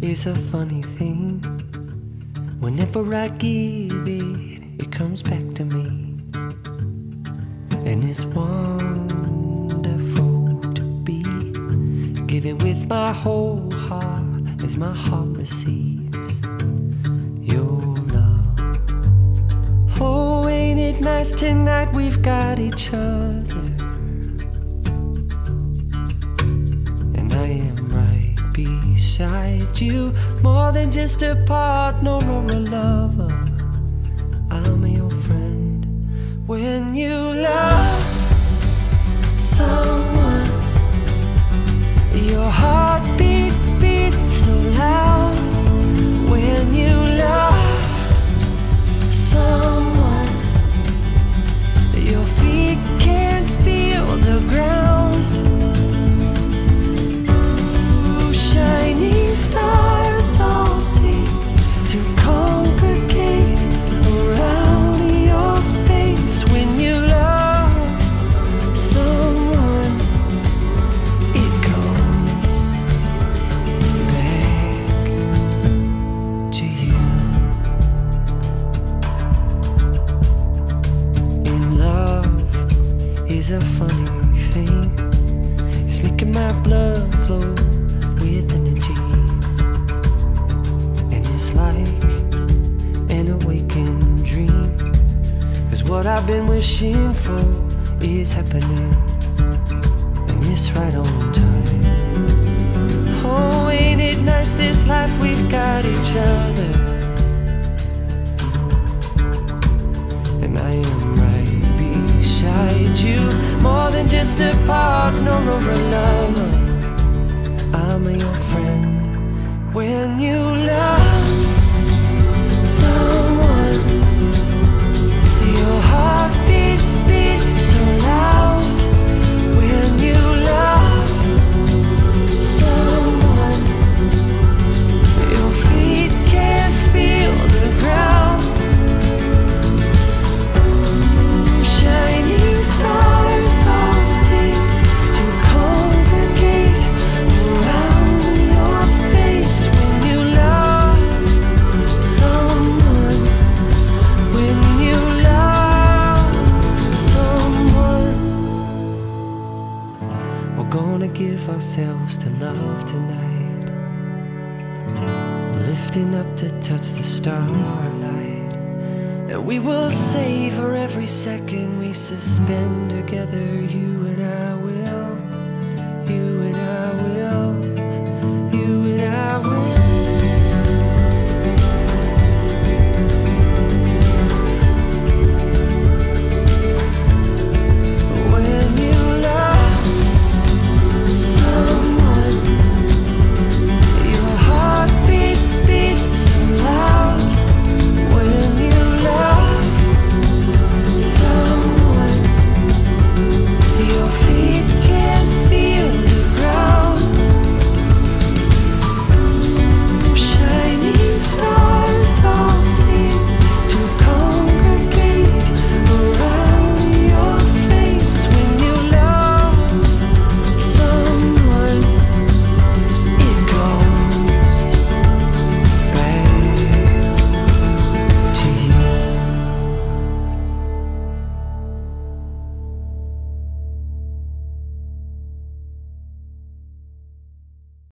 Is a funny thing. Whenever I give it, it comes back to me. And it's wonderful to be giving with my whole heart as my heart receives your love. Oh, ain't it nice tonight? We've got each other. Beside you, more than just a partner or a lover. I'm your friend when you is a funny thing. It's making my blood flow with energy. And it's like an awakened dream. Cause what I've been wishing for is happening. And it's right on time. Oh, ain't it nice this life we've got each other? Right you, more than just a partner or a lover. I'm your friend we're gonna give ourselves to love tonight, lifting up to touch the starlight. And we will savor every second we suspend together, you and I will.